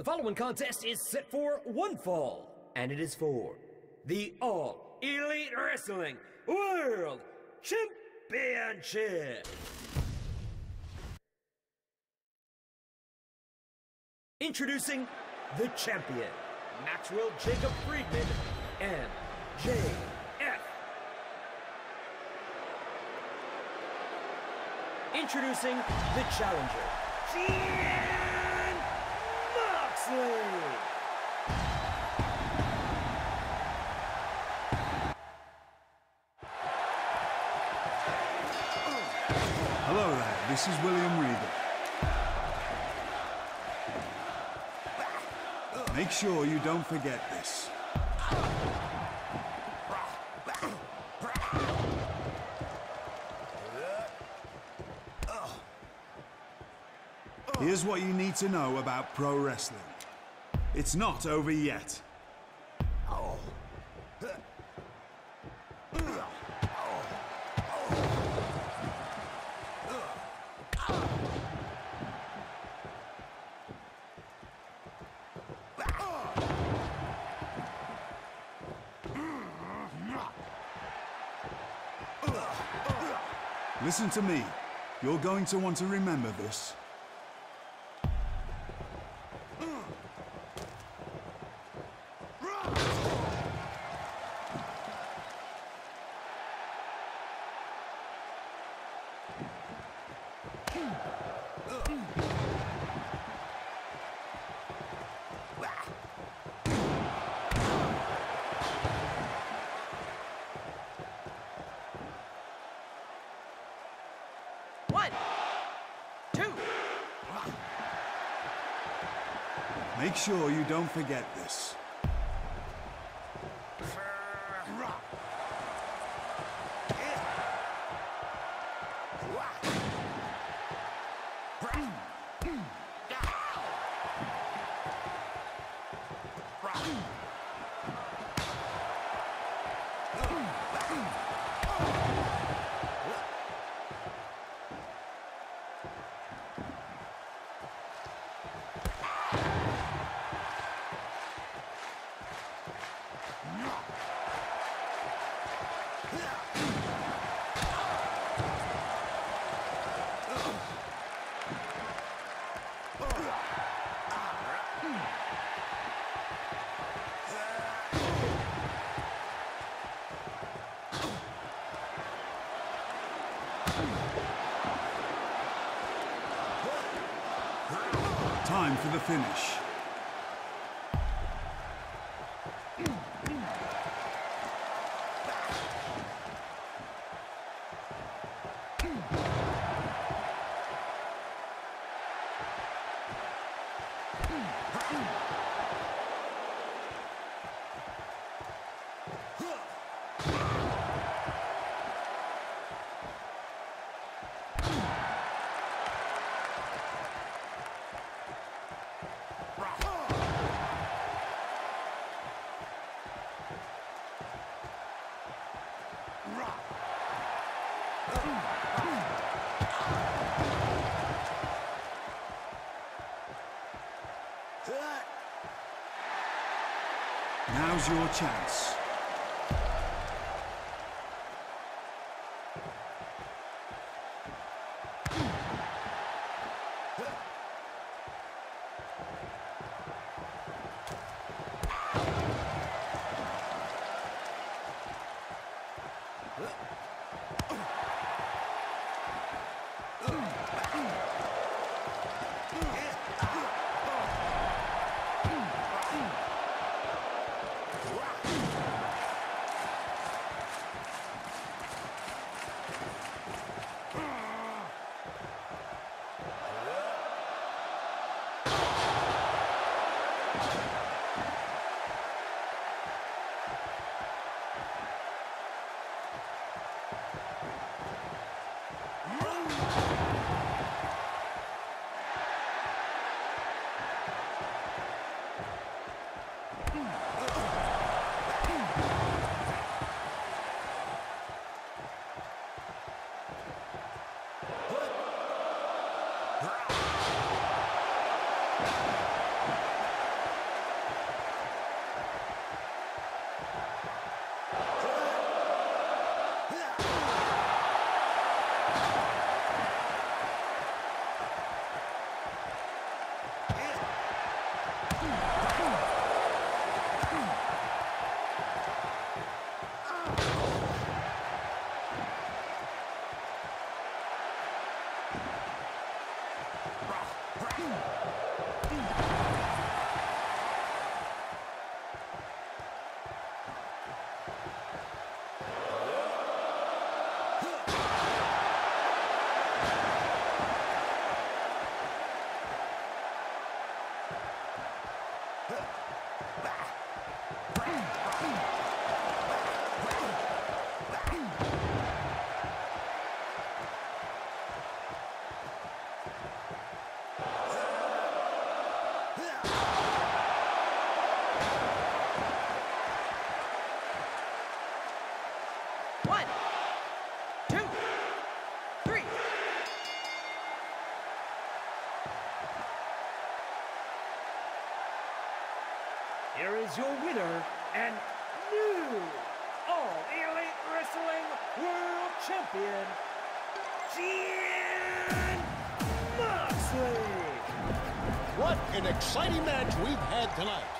The following contest is set for one fall, and it is for the All Elite Wrestling World Championship. Introducing the champion, Maxwell Jacob Friedman, MJF. Introducing the challenger, Jon Hello there, this is William Regal. Make sure you don't forget this. Here's what you need to know about pro wrestling. It's not over yet. Listen to me. You're going to want to remember this. One, two, Make sure you don't forget this. Time for the finish. Now's your chance. One, two, three. Here is your winner and new All Elite Wrestling World Champion, Jon Moxley. What an exciting match we've had tonight.